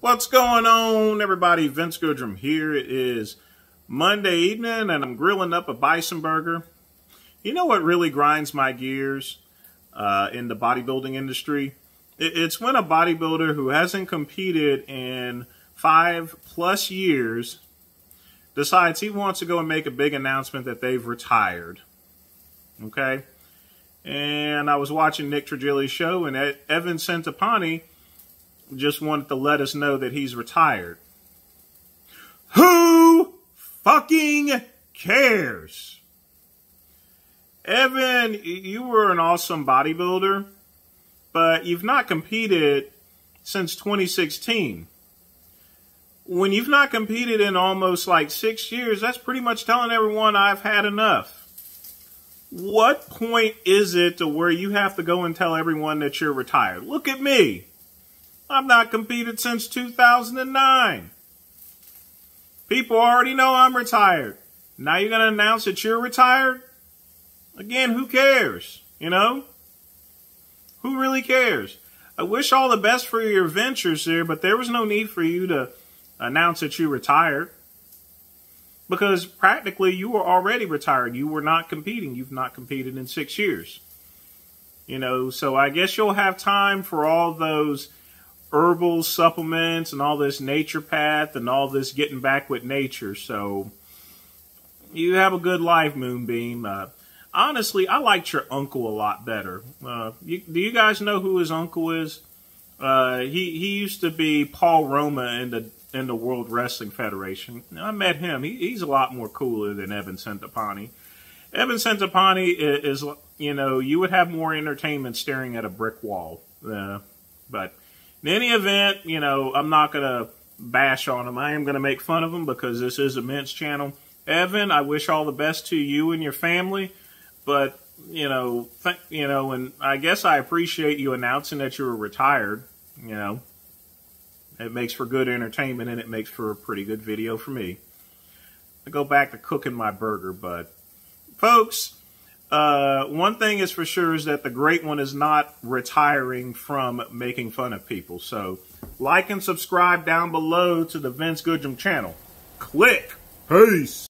What's going on, everybody? Vince Goodrum here. It is Monday evening, and I'm grilling up a bison burger. You know what really grinds my gears uh, in the bodybuilding industry? It's when a bodybuilder who hasn't competed in five plus years decides he wants to go and make a big announcement that they've retired. Okay? And I was watching Nick Trigili's show, and Evan Centopani just wanted to let us know that he's retired. Who fucking cares? Evan, you were an awesome bodybuilder, but you've not competed since 2016. When you've not competed in almost like six years, that's pretty much telling everyone I've had enough. What point is it to where you have to go and tell everyone that you're retired? Look at me. I've not competed since 2009. People already know I'm retired. Now you're going to announce that you're retired? Again, who cares? You know? Who really cares? I wish all the best for your ventures there, but there was no need for you to announce that you retired. Because practically you were already retired. You were not competing. You've not competed in six years. You know, so I guess you'll have time for all those herbal supplements and all this naturopath and all this getting back with nature. So you have a good life, Moonbeam. Uh, honestly, I liked your uncle a lot better. Uh, you, do you guys know who his uncle is? Uh, he he used to be Paul Roma in the in the World Wrestling Federation. I met him. He, he's a lot more cooler than Evan Centopani. Evan Centopani is, is, you know, you would have more entertainment staring at a brick wall. Uh, but in any event, you know, I'm not going to bash on him. I am going to make fun of him because this is a men's channel. Evan, I wish all the best to you and your family, but you know, you know, and I guess I appreciate you announcing that you were retired. You know, it makes for good entertainment and it makes for a pretty good video for me. I go back to cooking my burger, but folks, uh, one thing is for sure is that the great one is not retiring from making fun of people. So like and subscribe down below to the Vince Goodrum channel. Click. Peace.